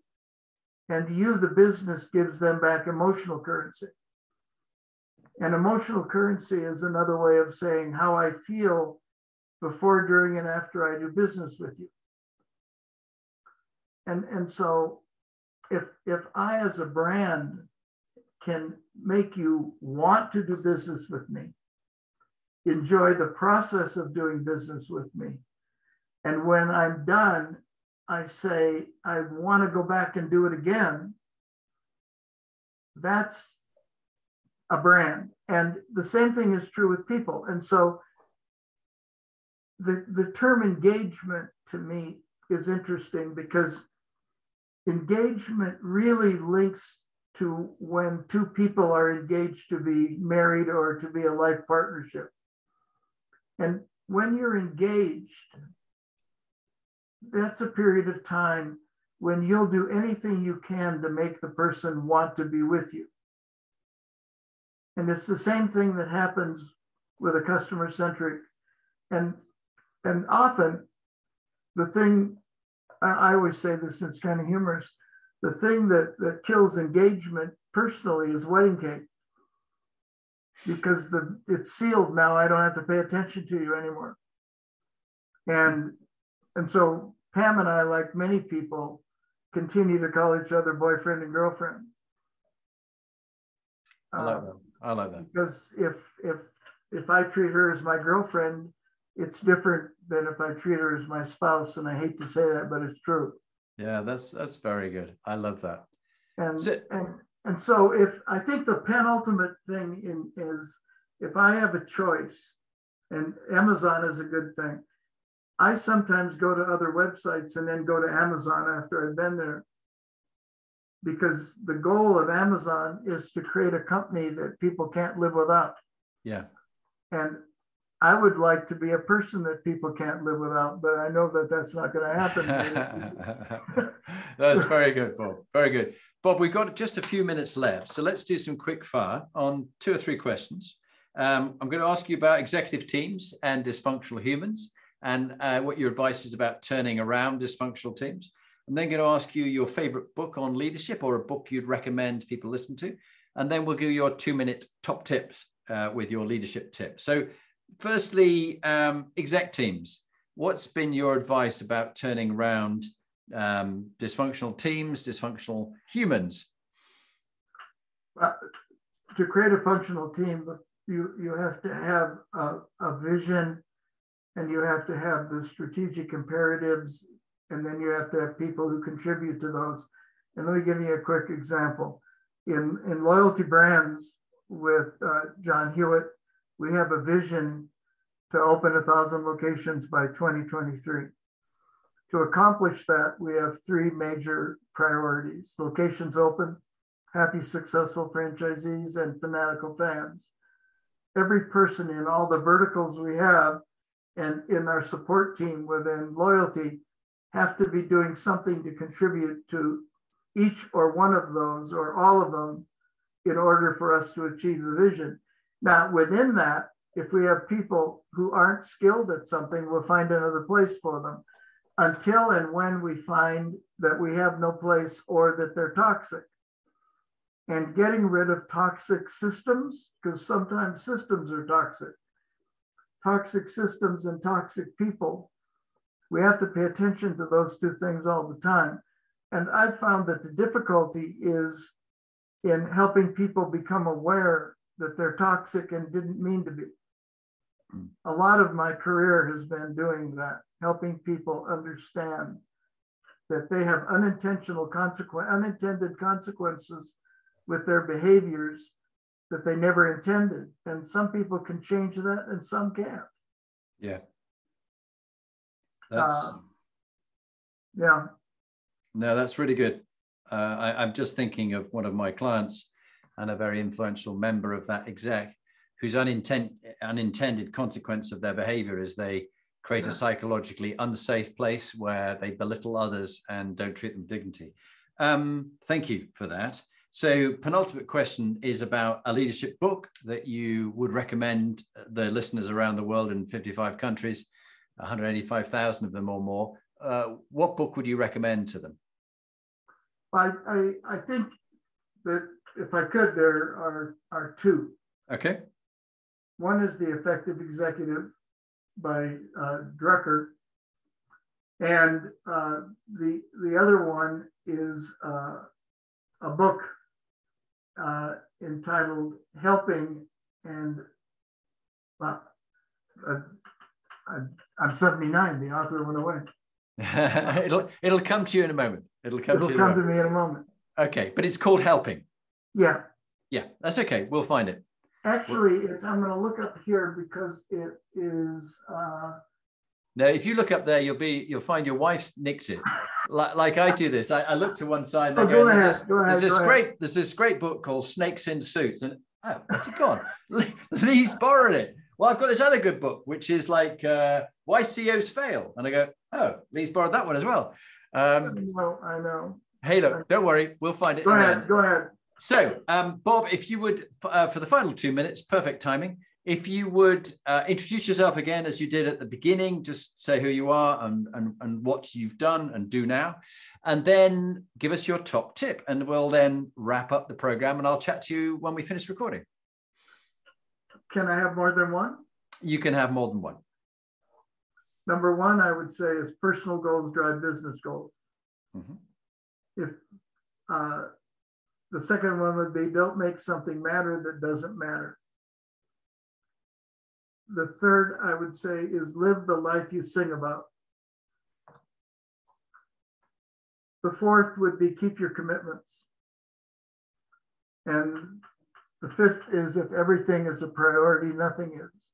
and you, the business, gives them back emotional currency. And emotional currency is another way of saying how I feel before, during, and after I do business with you. And, and so if, if I, as a brand, can make you want to do business with me, enjoy the process of doing business with me, and when I'm done, I say, I want to go back and do it again. That's a brand. And the same thing is true with people. And so the, the term engagement to me is interesting because engagement really links to when two people are engaged to be married or to be a life partnership. And when you're engaged, that's a period of time when you'll do anything you can to make the person want to be with you. And it's the same thing that happens with a customer centric and and often the thing I, always say this, it's kind of humorous. The thing that that kills engagement personally is wedding cake because the it's sealed now. I don't have to pay attention to you anymore. And and so Pam and I, like many people, continue to call each other boyfriend and girlfriend. I like um, that. I like that. Because if if if I treat her as my girlfriend, it's different than if I treat her as my spouse. And I hate to say that, but it's true. Yeah, that's that's very good. I love that. And so, and and so if I think the penultimate thing in is if I have a choice, and Amazon is a good thing. I sometimes go to other websites and then go to Amazon after I've been there because the goal of Amazon is to create a company that people can't live without. Yeah. And I would like to be a person that people can't live without, but I know that that's not going to happen. that's very good, Bob. Very good. Bob, we've got just a few minutes left. So let's do some quick fire on two or three questions. Um, I'm going to ask you about executive teams and dysfunctional humans and uh, what your advice is about turning around dysfunctional teams. I'm then going to ask you your favorite book on leadership or a book you'd recommend people listen to. And then we'll give you your two minute top tips uh, with your leadership tip. So, firstly, um, exec teams. What's been your advice about turning around um, dysfunctional teams, dysfunctional humans? Uh, to create a functional team, you, you have to have a, a vision and you have to have the strategic imperatives, and then you have to have people who contribute to those. And let me give you a quick example. In, in loyalty brands with uh, John Hewitt, we have a vision to open a thousand locations by 2023. To accomplish that, we have three major priorities locations open, happy, successful franchisees, and fanatical fans. Every person in all the verticals we have and in our support team within loyalty have to be doing something to contribute to each or one of those or all of them in order for us to achieve the vision. Now, within that, if we have people who aren't skilled at something, we'll find another place for them until and when we find that we have no place or that they're toxic. And getting rid of toxic systems, because sometimes systems are toxic toxic systems and toxic people. We have to pay attention to those two things all the time. And I've found that the difficulty is in helping people become aware that they're toxic and didn't mean to be. Hmm. A lot of my career has been doing that, helping people understand that they have unintentional consequence, unintended consequences with their behaviors that they never intended. And some people can change that and some can't. Yeah. That's, uh, yeah. No, that's really good. Uh, I, am just thinking of one of my clients and a very influential member of that exec whose unintended unintended consequence of their behavior is they create yeah. a psychologically unsafe place where they belittle others and don't treat them with dignity. Um, thank you for that. So, penultimate question is about a leadership book that you would recommend the listeners around the world in 55 countries, 185,000 of them or more. Uh, what book would you recommend to them? I, I, I think that if I could, there are, are two. Okay. One is The Effective Executive by uh, Drucker. And uh, the, the other one is uh, a book uh, entitled Helping and well, uh, I, am 79, the author went away. it'll, it'll come to you in a moment. It'll come, it'll to, come to me in a moment. Okay, but it's called Helping. Yeah. Yeah, that's okay. We'll find it. Actually, it's I'm going to look up here because it is. Uh, now, if you look up there, you'll be you'll find your wife's nicked it. like, like I do this. I, I look to one side. And oh, go, ahead, there's this, go ahead. There's this go great ahead. there's this great book called Snakes in Suits, and oh, where's it gone? Lee's borrowed it. Well, I've got this other good book, which is like uh, Why CEOs Fail, and I go, oh, Lee's borrowed that one as well. Um, I know. I know. Hey, look, don't worry, we'll find it. Go ahead. Go ahead. So, um, Bob, if you would, uh, for the final two minutes, perfect timing, if you would uh, introduce yourself again as you did at the beginning, just say who you are and, and, and what you've done and do now, and then give us your top tip, and we'll then wrap up the program and I'll chat to you when we finish recording. Can I have more than one? You can have more than one. Number one, I would say, is personal goals drive business goals. Mm-hmm. If uh, the second one would be don't make something matter that doesn't matter. The third, I would say, is live the life you sing about. The fourth would be keep your commitments. And the fifth is if everything is a priority, nothing is.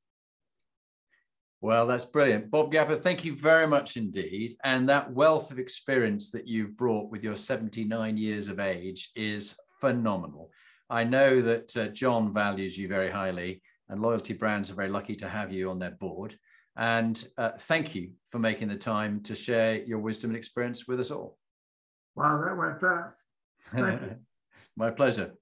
Well, that's brilliant. Bob Gappa, thank you very much indeed. And that wealth of experience that you've brought with your 79 years of age is phenomenal. I know that uh, John values you very highly, and Loyalty Brands are very lucky to have you on their board. And uh, thank you for making the time to share your wisdom and experience with us all. Wow, that went fast. Thank you. My pleasure.